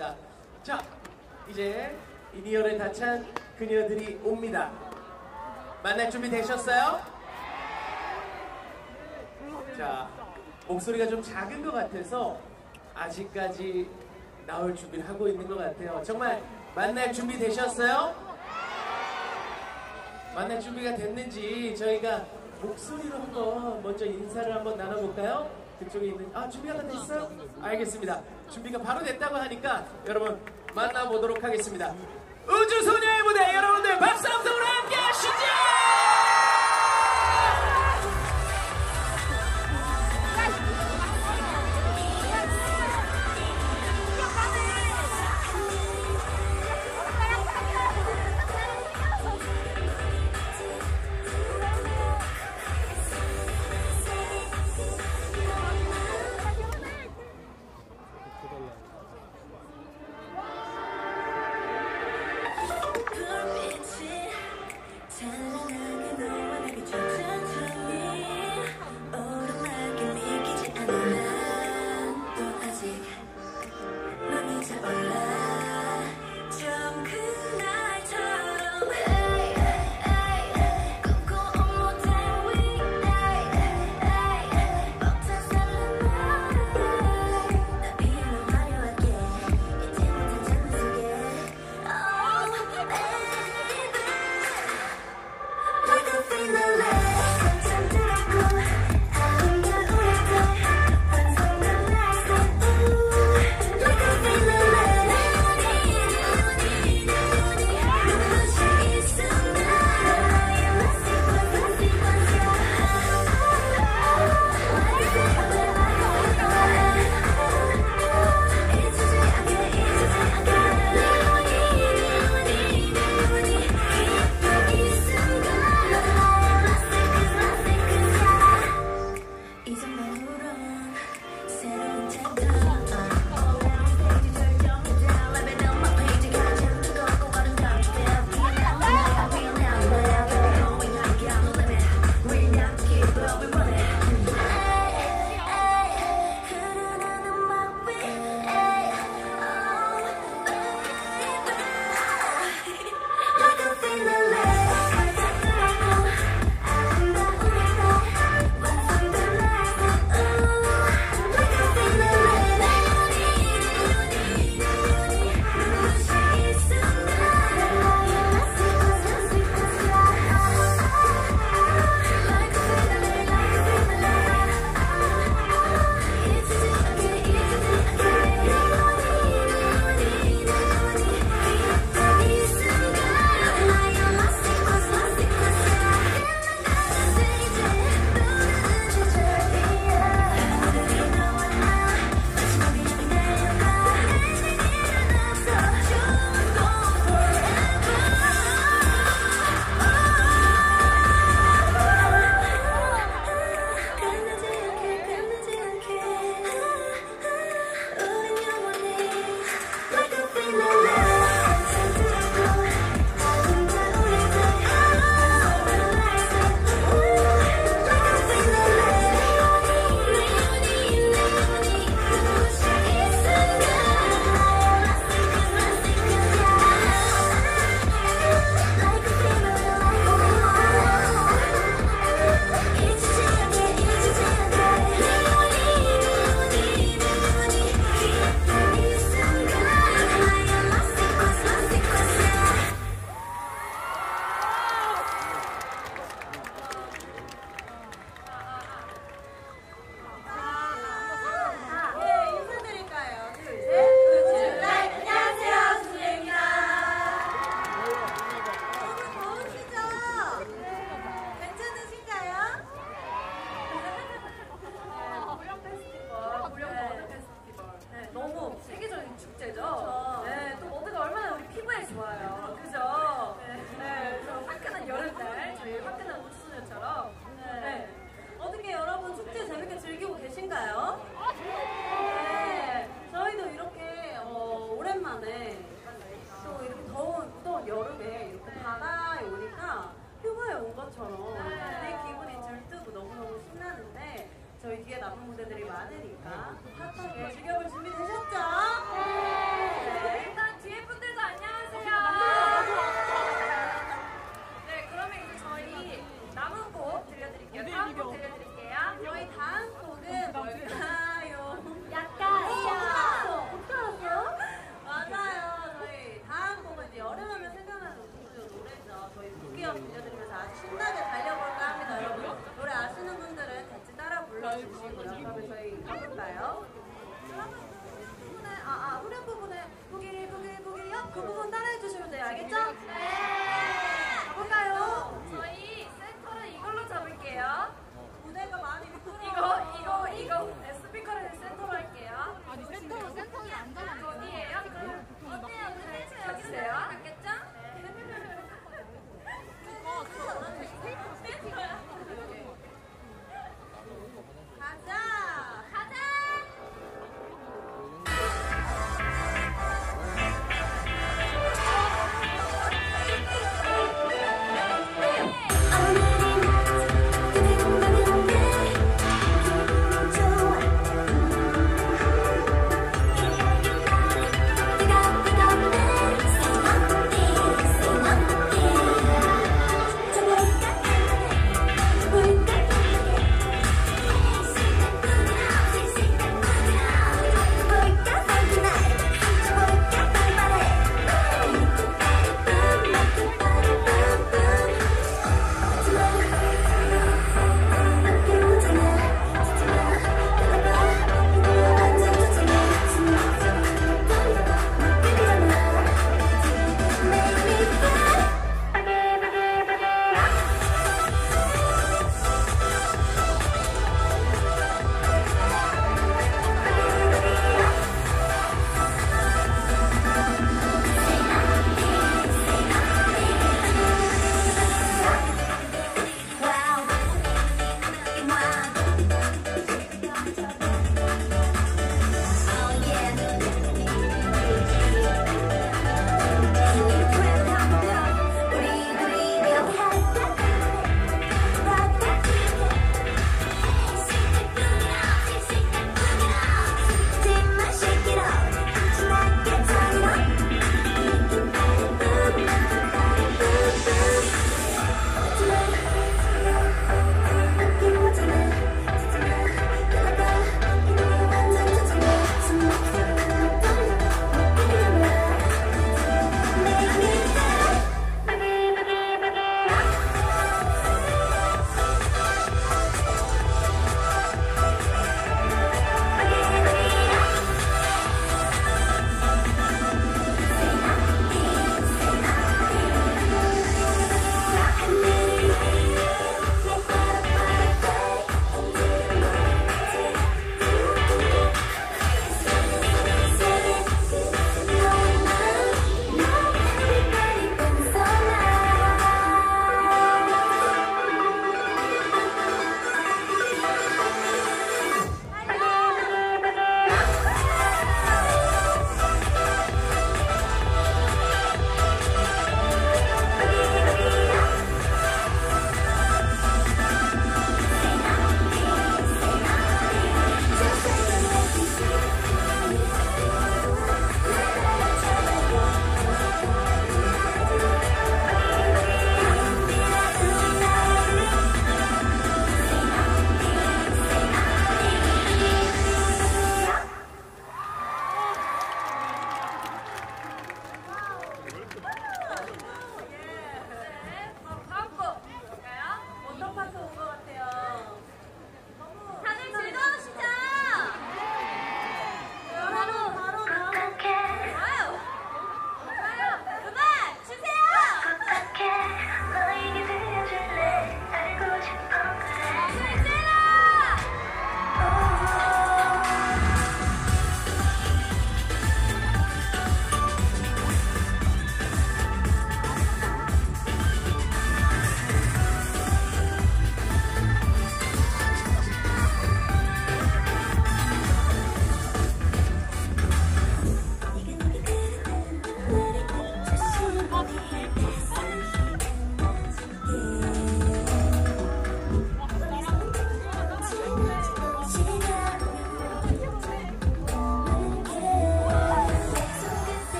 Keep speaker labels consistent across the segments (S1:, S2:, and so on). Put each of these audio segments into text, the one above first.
S1: 좋습니다. 자, 이제 이니어를 다 찬 그녀들이 옵니다. 만날 준비 되셨어요? 자, 목소리가 좀 작은 것 같아서 아직까지 나올 준비를 하고 있는 것 같아요. 정말 만날 준비 되셨어요? 만날 준비가 됐는지 저희가 목소리로 한번 먼저 인사를 한번 나눠볼까요? 그쪽에 있는 아 준비가 다 됐어요? 알겠습니다. 준비가 바로 됐다고 하니까 여러분 만나보도록 하겠습니다. 우주소녀의 무대 여러분들 박수 한번 함께 하시죠!
S2: It's amazing.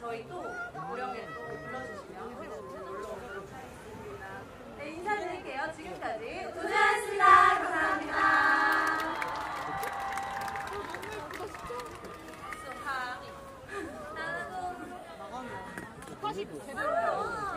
S2: 저희 또
S3: 무령에 또 불러주시면 놀러 오도록 하겠습니다. 네, 인사드릴게요. 지금까지 도전했습니다. 감사합니다.
S4: 수학 나도. 나가는 거. 80 아,
S2: 제대로.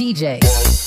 S2: DJ.